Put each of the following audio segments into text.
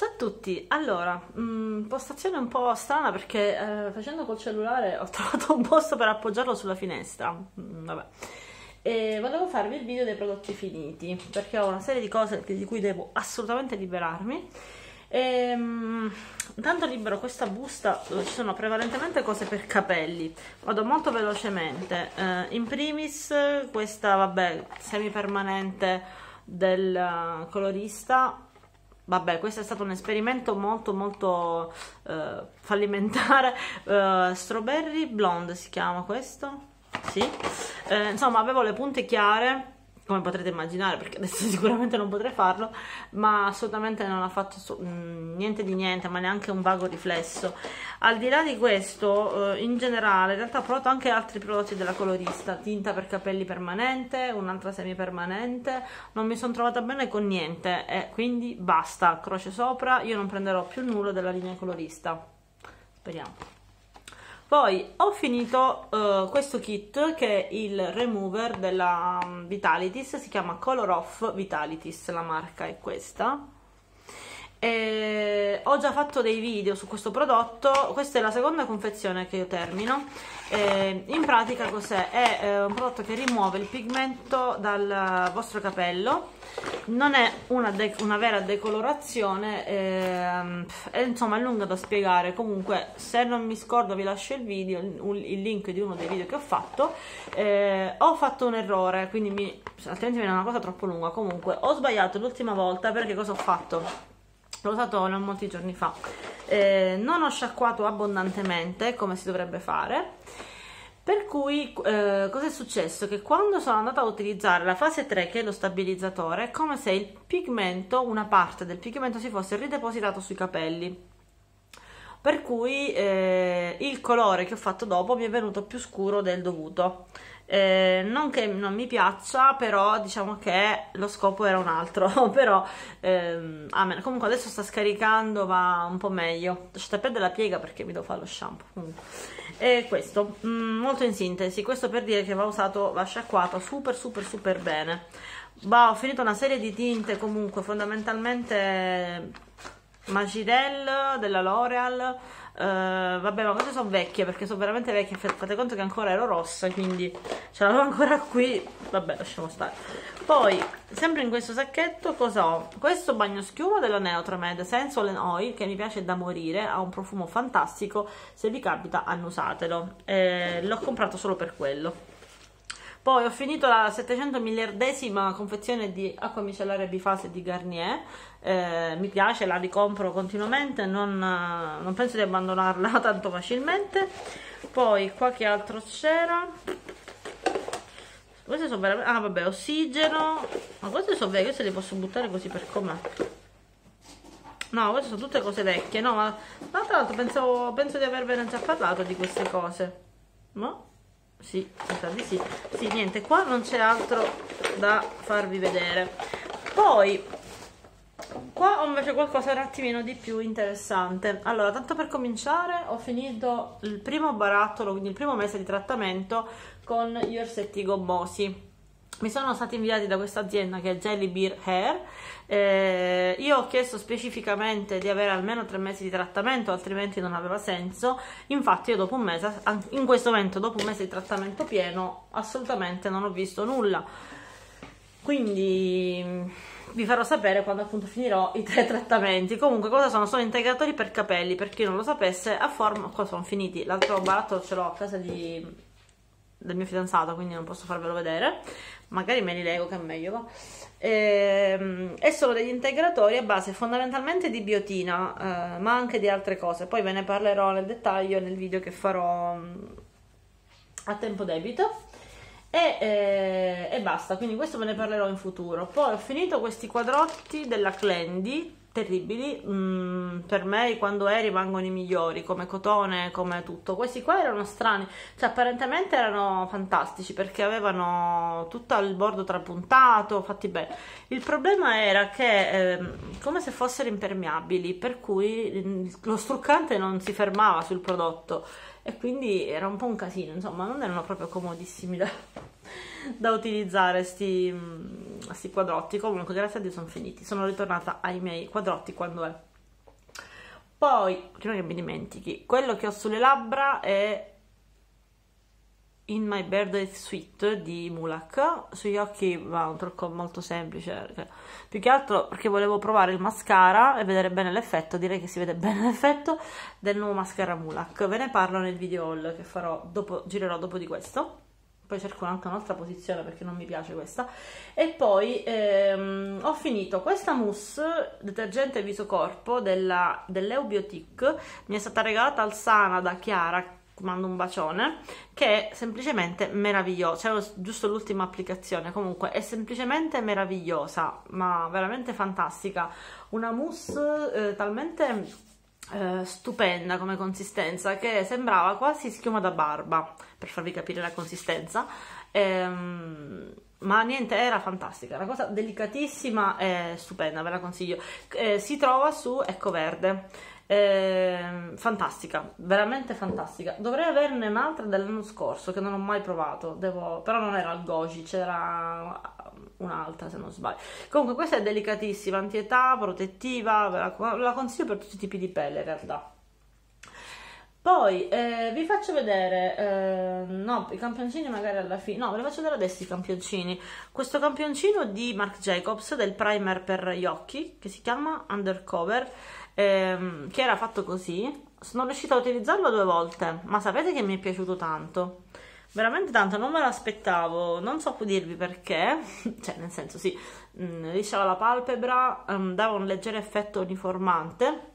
Ciao a tutti, allora, mh, postazione un po' strana perché eh, facendo col cellulare ho trovato un posto per appoggiarlo sulla finestra, mm, vabbè. E volevo farvi il video dei prodotti finiti perché ho una serie di cose di cui devo assolutamente liberarmi. E, mh, intanto libero questa busta dove ci sono prevalentemente cose per capelli, vado molto velocemente. Eh, in primis questa, vabbè, semi permanente del colorista vabbè questo è stato un esperimento molto molto uh, fallimentare. Uh, strawberry blonde si chiama questo? Sì. Uh, insomma avevo le punte chiare come potrete immaginare, perché adesso sicuramente non potrei farlo, ma assolutamente non ha fatto mm, niente di niente, ma neanche un vago riflesso. Al di là di questo, eh, in generale, in realtà ho provato anche altri prodotti della colorista, tinta per capelli permanente, un'altra semi permanente, non mi sono trovata bene con niente e quindi basta, croce sopra, io non prenderò più nulla della linea colorista. Speriamo. Poi ho finito uh, questo kit che è il remover della um, Vitalitis, si chiama Color Off Vitalitis, la marca è questa. E ho già fatto dei video su questo prodotto, questa è la seconda confezione che io termino. E in pratica cos'è? È, è eh, un prodotto che rimuove il pigmento dal vostro capello. Non è una, una vera decolorazione ehm, è, insomma è lunga da spiegare. Comunque se non mi scordo vi lascio il video il, il link di uno dei video che ho fatto. Eh, ho fatto un errore quindi mi, altrimenti viene una cosa troppo lunga. Comunque ho sbagliato l'ultima volta perché cosa ho fatto l'ho usato non molti giorni fa. Eh, non ho sciacquato abbondantemente come si dovrebbe fare. Per cui eh, cosa è successo? Che quando sono andata a utilizzare la fase 3 che è lo stabilizzatore è come se il pigmento, una parte del pigmento si fosse ridepositato sui capelli. Per cui eh, il colore che ho fatto dopo mi è venuto più scuro del dovuto eh, non che non mi piaccia però diciamo che lo scopo era un altro però ehm, comunque adesso sta scaricando va un po' meglio lasciate perdere la piega perché mi devo fare lo shampoo comunque. e questo mh, mm, molto in sintesi questo per dire che va usato va sciacquato super super super bene bah, ho finito una serie di tinte comunque fondamentalmente Magirel della L'Oreal Uh, vabbè, ma queste sono vecchie perché sono veramente vecchie. Fate conto che ancora ero rossa, quindi ce l'avevo ancora qui. Vabbè, lasciamo stare. Poi, sempre in questo sacchetto, cosa ho? Questo bagno schiuma della Neutromed Sensual Oil che mi piace da morire. Ha un profumo fantastico. Se vi capita, annusatelo. Eh, l'ho comprato solo per quello. Poi ho finito la 700 miliardesima confezione di acqua micellare bifase di Garnier, eh, mi piace, la ricompro continuamente, non, non penso di abbandonarla tanto facilmente. Poi qua che altro c'era? Queste sono veramente... Ah vabbè, ossigeno. Ma queste sono vecchie, queste le posso buttare così per com'è. No, queste sono tutte cose vecchie, no, ma tra l'altro pensavo, penso di avervene già parlato di queste cose. No? Sì, mi sa di sì. Sì, niente, qua non c'è altro da farvi vedere. Poi, qua ho invece qualcosa un attimino di più interessante. Allora, tanto per cominciare, ho finito il primo barattolo, quindi il primo mese di trattamento con gli orsetti gommosi mi sono stati inviati da questa azienda che è Jelly Beer Hair. Eh, io ho chiesto specificamente di avere almeno tre mesi di trattamento altrimenti non aveva senso. Infatti io dopo un mese in questo momento dopo un mese di trattamento pieno assolutamente non ho visto nulla. Quindi mm, vi farò sapere quando appunto finirò i tre trattamenti. Comunque cosa sono? sono integratori per capelli. Per chi non lo sapesse a forma qua sono finiti. L'altro barattolo ce l'ho a casa di del mio fidanzato, quindi non posso farvelo vedere. Magari me li leggo che è meglio. E, ehm, sono degli integratori a base fondamentalmente di biotina, eh, ma anche di altre cose. Poi ve ne parlerò nel dettaglio nel video che farò mm, a tempo debito. E, eh, e, basta, quindi questo ve ne parlerò in futuro. Poi ho finito questi quadrotti della Clendy terribili mm, per me quando è rimangono i migliori come cotone come tutto. Questi qua erano strani cioè apparentemente erano fantastici perché avevano tutto il bordo trapuntato fatti bene. Il problema era che eh, come se fossero impermeabili per cui mm, lo struccante non si fermava sul prodotto. E quindi era un po' un casino insomma non erano proprio comodissimi da da utilizzare sti, sti quadrotti. Comunque grazie a Dio sono finiti. Sono ritornata ai miei quadrotti quando è. Poi prima che mi dimentichi quello che ho sulle labbra è in My Birthday Suite di Mulak. Sugli occhi va un trucco molto semplice più che altro perché volevo provare il mascara e vedere bene l'effetto direi che si vede bene l'effetto del nuovo mascara Mulak. Ve ne parlo nel video haul che farò dopo, girerò dopo di questo poi cerco anche un'altra posizione perché non mi piace questa. E poi ehm, ho finito questa mousse detergente viso corpo della, dell'Eubiotic. Mi è stata regalata al Sana da Chiara mando un bacione, che è semplicemente meravigliosa, c'è giusto l'ultima applicazione, comunque è semplicemente meravigliosa, ma veramente fantastica, una mousse eh, talmente eh, stupenda come consistenza che sembrava quasi schiuma da barba, per farvi capire la consistenza, ehm, ma niente, era fantastica, una cosa delicatissima e stupenda, ve la consiglio. Eh, si trova su Ecco Verde eh, fantastica, veramente fantastica. Dovrei averne un'altra dell'anno scorso che non ho mai provato, devo... però non era il Goji, c'era un'altra se non sbaglio. Comunque questa è delicatissima, antietà, protettiva, la, la consiglio per tutti i tipi di pelle in realtà. Poi eh, vi faccio vedere, eh, no, i campioncini magari alla fine, no, ve li faccio vedere adesso i campioncini. Questo campioncino di Marc Jacobs del primer per gli occhi che si chiama Undercover ehm, che era fatto così. Sono riuscita a utilizzarlo due volte, ma sapete che mi è piaciuto tanto. Veramente tanto, non me l'aspettavo, non so dirvi perché, cioè nel senso sì, lisciava la palpebra, um, dava un leggero effetto uniformante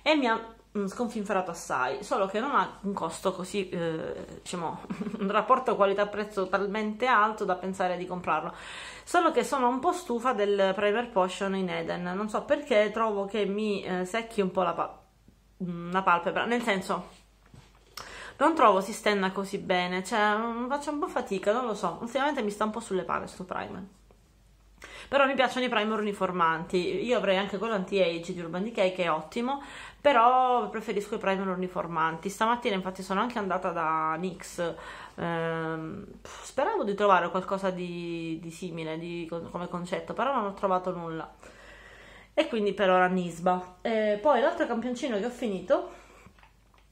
e mi ha sconfinferato assai, solo che non ha un costo così, eh, diciamo, un rapporto qualità-prezzo talmente alto da pensare di comprarlo. Solo che sono un po' stufa del Primer Potion in Eden, non so perché trovo che mi eh, secchi un po' la, pa mm, la palpebra, nel senso non trovo si stenda così bene, cioè mm, faccio un po' fatica, non lo so, ultimamente mi sta un po' sulle palle sto primer. Però mi piacciono i primer uniformanti, io avrei anche quello anti-age di Urban Decay che è ottimo, però preferisco i primer uniformanti. Stamattina infatti sono anche andata da NYX, ehm, speravo di trovare qualcosa di, di simile di, come concetto, però non ho trovato nulla. E quindi per ora Nisba. E poi l'altro campioncino che ho finito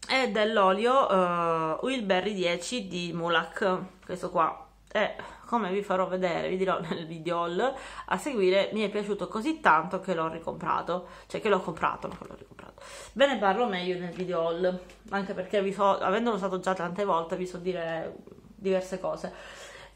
è dell'olio uh, Wilberry 10 di Mulak, questo qua. È come vi farò vedere, vi dirò nel video haul a seguire, mi è piaciuto così tanto che l'ho ricomprato, cioè che l'ho comprato, non che l'ho ricomprato. Ve ne parlo meglio nel video haul, anche perché vi so, avendolo usato già tante volte, vi so dire diverse cose.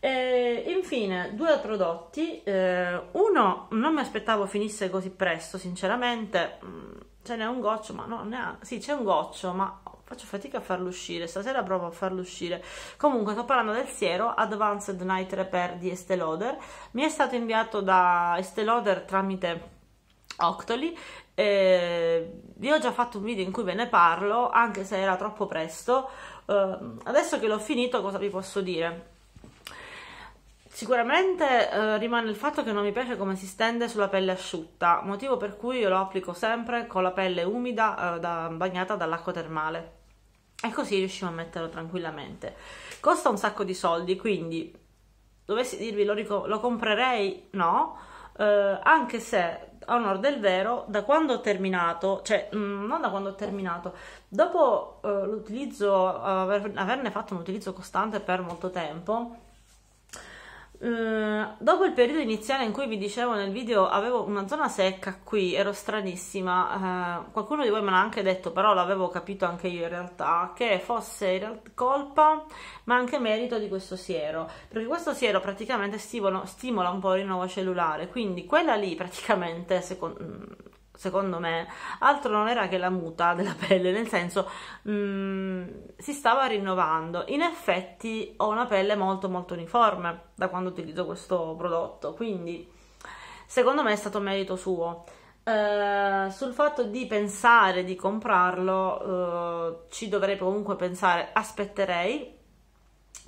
E infine, due prodotti, eh, uno non mi aspettavo finisse così presto, sinceramente, mm, ce n'è un goccio, ma no, ne ha, sì c'è un goccio, ma faccio fatica a farlo uscire, stasera provo a farlo uscire. Comunque sto parlando del siero Advanced Night Repair di Estée Lauder, mi è stato inviato da Estée Lauder tramite Octoly, eh, io ho già fatto un video in cui ve ne parlo, anche se era troppo presto, eh, adesso che l'ho finito cosa vi posso dire? Sicuramente eh, rimane il fatto che non mi piace come si stende sulla pelle asciutta, motivo per cui io lo applico sempre con la pelle umida, eh, da, bagnata dall'acqua termale e così riusciamo a metterlo tranquillamente. Costa un sacco di soldi, quindi dovessi dirvi lo, lo comprerei, no, eh, anche se a onore del vero, da quando ho terminato, cioè mh, mm, non da quando ho terminato, dopo eh, l'utilizzo, aver, averne fatto un utilizzo costante per molto tempo, Uh, dopo il periodo iniziale in cui vi dicevo nel video avevo una zona secca qui, ero stranissima, uh, qualcuno di voi me l'ha anche detto, però l'avevo capito anche io in realtà, che fosse realtà colpa ma anche merito di questo siero, perché questo siero praticamente stimola, stimola un po' il rinnovo cellulare, quindi quella lì praticamente, secondo secondo me, altro non era che la muta della pelle, nel senso mh, mm, si stava rinnovando. In effetti ho una pelle molto molto uniforme da quando utilizzo questo prodotto, quindi secondo me è stato merito suo. Uh, sul fatto di pensare di comprarlo uh, ci dovrei comunque pensare aspetterei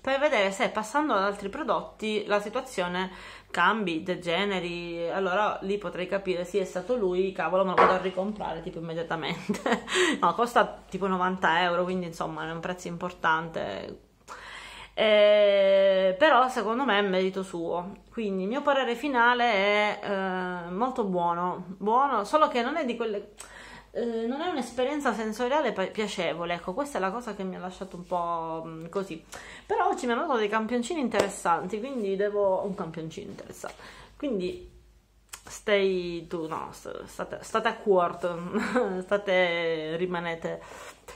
per vedere se passando ad altri prodotti la situazione cambi, degeneri, allora lì potrei capire, sì è stato lui, cavolo me lo vado a ricomprare tipo immediatamente, no costa tipo 90 euro, quindi insomma è un prezzo importante, eh, però secondo me è merito suo, quindi il mio parere finale è eh, molto buono, buono, solo che non è di quelle eh, non è un'esperienza sensoriale piacevole, ecco, questa è la cosa che mi ha lasciato un po' mm, così. Però oggi mi hanno dato dei campioncini interessanti, quindi devo... un campioncino interessante, quindi stay tu, no, state, state a cuore, state, rimanete,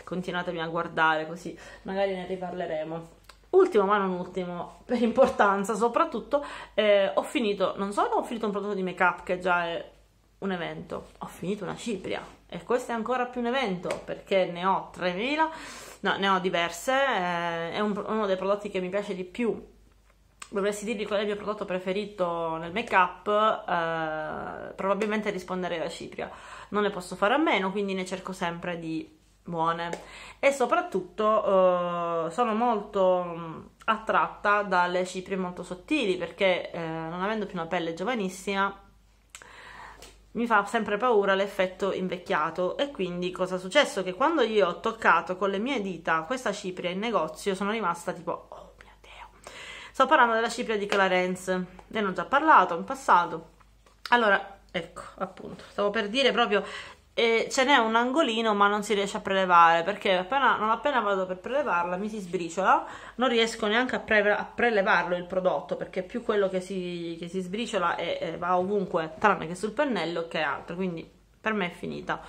continuatemi a guardare così magari ne riparleremo. Ultimo ma non ultimo, per importanza soprattutto, eh, ho finito, non solo ho finito un prodotto di make up che già è un evento, ho finito una cipria. E questo è ancora più un evento perché ne ho 3000, no, ne ho diverse, eh, è un, uno dei prodotti che mi piace di più. Dovresti dirmi qual è il mio prodotto preferito nel make up, eh, probabilmente risponderei alla cipria. Non ne posso fare a meno, quindi ne cerco sempre di buone. E soprattutto eh, sono molto mm, attratta dalle ciprie molto sottili perché eh, non avendo più una pelle giovanissima mi fa sempre paura l'effetto invecchiato. E quindi cosa è successo? Che quando io ho toccato con le mie dita questa cipria in negozio sono rimasta tipo oh mio dio. Sto parlando della cipria di Clarence. Ne ho già parlato in passato. Allora ecco appunto stavo per dire proprio e ce n'è un angolino ma non si riesce a prelevare perché appena, non appena vado per prelevarla mi si sbriciola non riesco neanche a, pre, a prelevarlo il prodotto perché più quello che si, che si sbriciola e, e va ovunque tranne che sul pennello che altro quindi per me è finita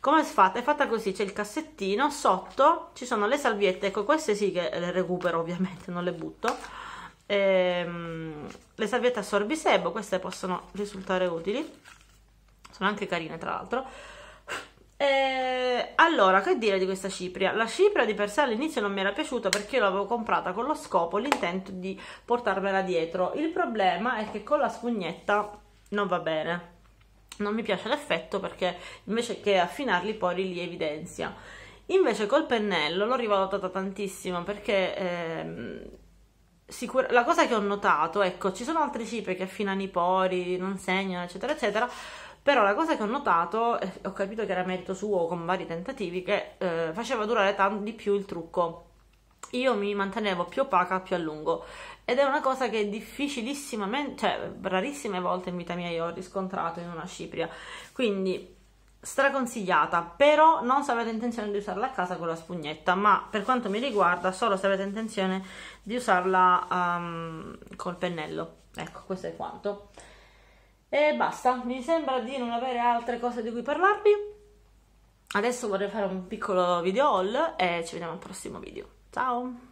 come è fatta? È fatta così, c'è il cassettino, sotto ci sono le salviette, ecco queste sì che le recupero ovviamente, non le butto. Ehm, le salviette a sorbisebo, queste possono risultare utili, sono anche carine tra l'altro. Eh, allora, che dire di questa cipria? La cipria di per sé all'inizio non mi era piaciuta perché io l'avevo comprata con lo scopo, l'intento di portarmela dietro. Il problema è che con la spugnetta non va bene. Non mi piace l'effetto perché invece che affinarli i pori li evidenzia. Invece col pennello l'ho rivalutata tantissimo perché ehm, la cosa che ho notato, ecco, ci sono altre ciprie che affinano i pori, non segnano, eccetera, eccetera però la cosa che ho notato, e ho capito che era merito suo con vari tentativi, che eh, faceva durare tanto di più il trucco. Io mi mantenevo più opaca più a lungo ed è una cosa che difficilissimamente, cioè rarissime volte in vita mia io ho riscontrato in una cipria. Quindi straconsigliata, però non se avete intenzione di usarla a casa con la spugnetta, ma per quanto mi riguarda solo se avete intenzione di usarla um, col pennello. Ecco, questo è quanto. E basta, mi sembra di non avere altre cose di cui parlarvi. Adesso vorrei fare un piccolo video haul e ci vediamo al prossimo video. Ciao!